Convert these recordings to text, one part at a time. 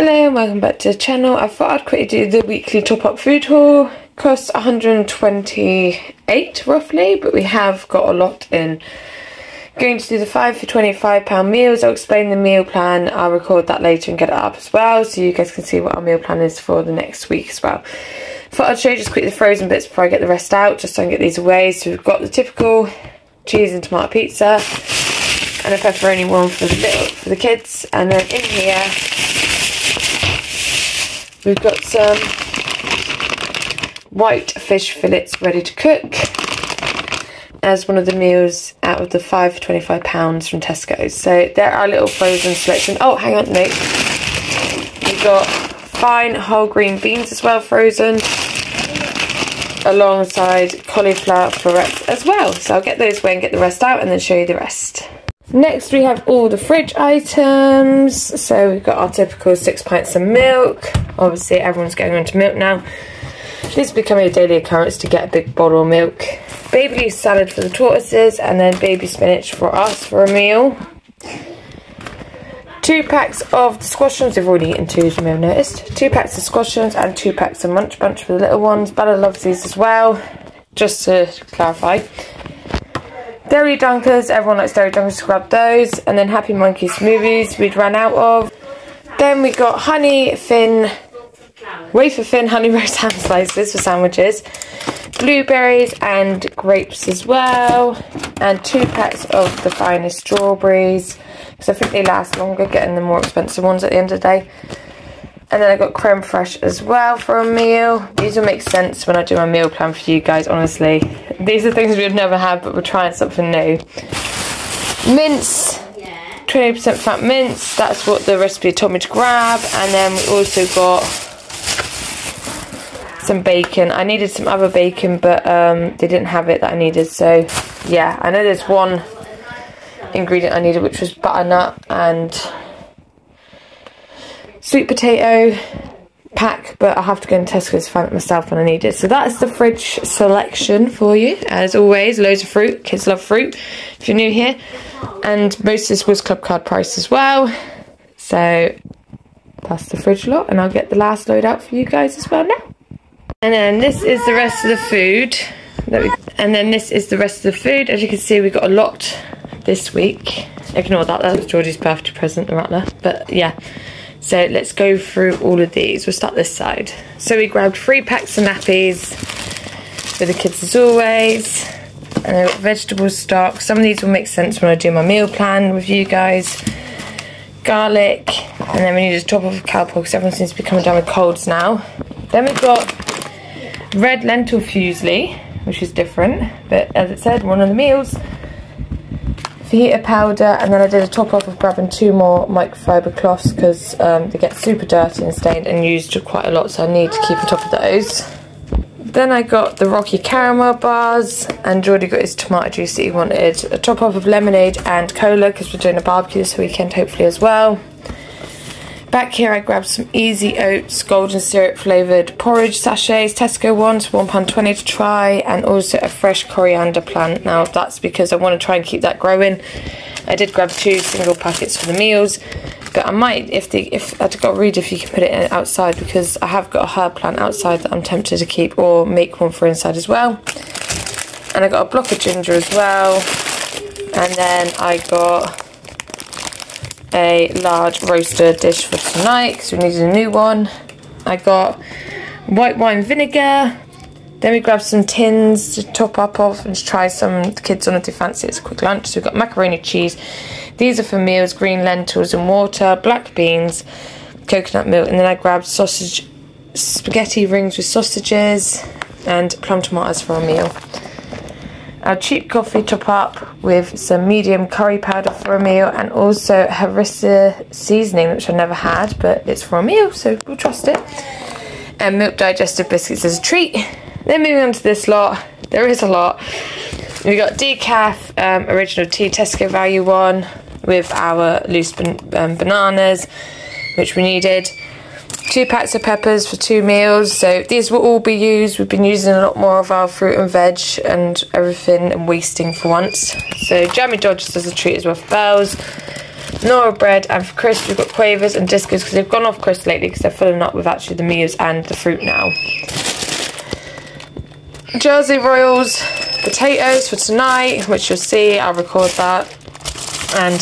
Hello and welcome back to the channel. I thought I'd quickly do the weekly top up food haul. Costs 128 roughly, but we have got a lot in. Going to do the 5 for £25 meals. I'll explain the meal plan. I'll record that later and get it up as well so you guys can see what our meal plan is for the next week as well. Thought I'd show you just quickly the frozen bits before I get the rest out, just so I can get these away. So we've got the typical cheese and tomato pizza and a pepperoni one for the little for the kids and then in here We've got some white fish fillets ready to cook as one of the meals out of the 5 for £25 from Tesco. So there are little frozen selection. Oh, hang on, no. We've got fine whole green beans as well frozen alongside cauliflower florets as well. So I'll get those away and get the rest out and then show you the rest. Next we have all the fridge items. So we've got our typical six pints of milk. Obviously everyone's going on to milk now. It's becoming a daily occurrence to get a big bottle of milk. Baby leaf salad for the tortoises and then baby spinach for us for a meal. Two packs of the Squashums, we've already eaten two as you may have noticed. Two packs of Squashums and two packs of munch bunch for the little ones. Bella loves these as well, just to clarify. Dairy Dunkers, everyone likes Dairy Dunkers, grab those. And then Happy Monkey smoothies we'd run out of. Then we got Honey Thin, Wafer Thin Honey Roast Ham Slices for sandwiches. Blueberries and grapes as well. And two packs of the finest strawberries. Because I think they last longer, getting the more expensive ones at the end of the day. And then I got creme fraiche as well for a meal. These will make sense when I do my meal plan for you guys, honestly. These are things we've never had, but we're trying something new. Mince, 20% fat mince. That's what the recipe told me to grab. And then we also got some bacon. I needed some other bacon, but um, they didn't have it that I needed. So, yeah, I know there's one ingredient I needed, which was butternut and sweet potato pack, but I have to go in Tesco's to find it myself when I need it. So that's the fridge selection for you. As always, loads of fruit. Kids love fruit if you're new here. And most of this was club card price as well. So that's the fridge lot. And I'll get the last load out for you guys as well now. And then this is the rest of the food. And then this is the rest of the food. As you can see, we got a lot this week. Ignore that, that was Georgie's birthday present, the rattler. But yeah. So let's go through all of these. We'll start this side. So we grabbed three packs of nappies for the kids as always. And got vegetable stock. Some of these will make sense when I do my meal plan with you guys. Garlic. And then we need to top off of Calpol because everyone seems to be coming down with colds now. Then we've got red lentil fusilli, which is different. But as it said, one of the meals fajita powder and then I did a top off of grabbing two more microfiber cloths because um, they get super dirty and stained and used quite a lot so I need to keep on top of those. Then I got the Rocky Caramel bars and Geordie got his tomato juice that he wanted. A top off of lemonade and cola because we're doing a barbecue this weekend hopefully as well. Back here I grabbed some Easy Oats golden syrup flavoured porridge sachets, Tesco ones, £1.20 to try, and also a fresh coriander plant. Now that's because I want to try and keep that growing. I did grab two single packets for the meals, but I might, if the if I've got to read if you can put it outside because I have got a herb plant outside that I'm tempted to keep or make one for inside as well. And I got a block of ginger as well, and then I got a large roaster dish for tonight because we needed a new one. I got white wine vinegar. Then we grabbed some tins to top up off and to try some. The kids wanted to fancy it's a quick lunch. So we've got macaroni cheese. These are for meals, green lentils and water, black beans, coconut milk. And then I grabbed sausage, spaghetti rings with sausages and plum tomatoes for a meal. A cheap coffee top up with some medium curry powder for a meal and also harissa seasoning which I never had but it's for a meal so we'll trust it. And milk digestive biscuits as a treat. Then moving on to this lot there is a lot. We got decaf um, original tea Tesco value one with our loose ban um, bananas which we needed two packs of peppers for two meals so these will all be used we've been using a lot more of our fruit and veg and everything and wasting for once so jammy dodgers as a treat as well for bells Nora bread, and for Chris we've got Quavers and Discos because they've gone off Chris lately because they're filling up with actually the meals and the fruit now. Jersey Royals potatoes for tonight, which you'll see, I'll record that. And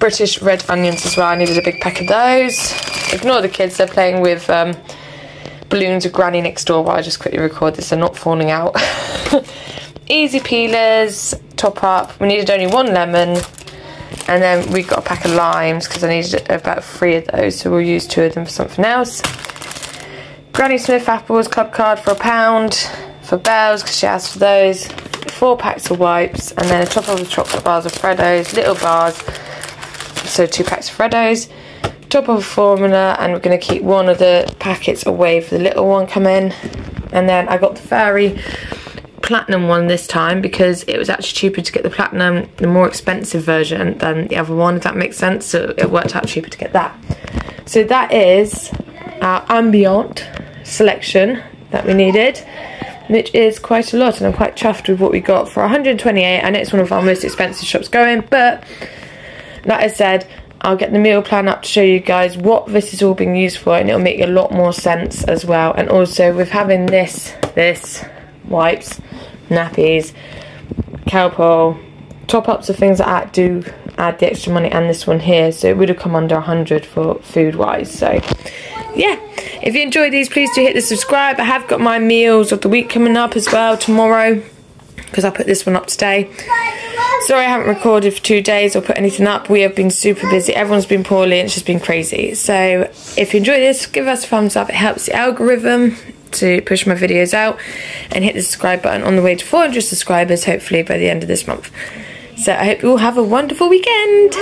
British red onions as well, I needed a big pack of those. Ignore the kids, they're playing with um, balloons with Granny next door while I just quickly record this, they're not falling out. Easy peelers, top up, we needed only one lemon, and then we got a pack of limes because I needed about three of those, so we'll use two of them for something else. Granny Smith apples, club card for a pound for Bells because she asked for those. Four packs of wipes and then a top of the chocolate bars of Freddos, little bars. So two packs of Freddos. Top of a formula and we're going to keep one of the packets away for the little one come in. And then I got the fairy platinum one this time because it was actually cheaper to get the platinum, the more expensive version than the other one, if that makes sense. So it worked out cheaper to get that. So that is our ambient selection that we needed which is quite a lot and I'm quite chuffed with what we got for 128 and it's one of our most expensive shops going but that is said I'll get the meal plan up to show you guys what this is all being used for and it'll make a lot more sense as well. And also with having this this wipes nappies Calpol top-ups of things that do add the extra money and this one here so it would have come under 100 for food wise so yeah if you enjoyed these please do hit the subscribe. I have got my meals of the week coming up as well tomorrow because i put this one up today sorry i haven't recorded for two days or put anything up. We have been super busy. Everyone's been poorly and it's just been crazy. So if you enjoy this give us a thumbs up. It helps the algorithm to push my videos out and hit the subscribe button on the way to 400 subscribers hopefully by the end of this month. So i hope you all have a wonderful weekend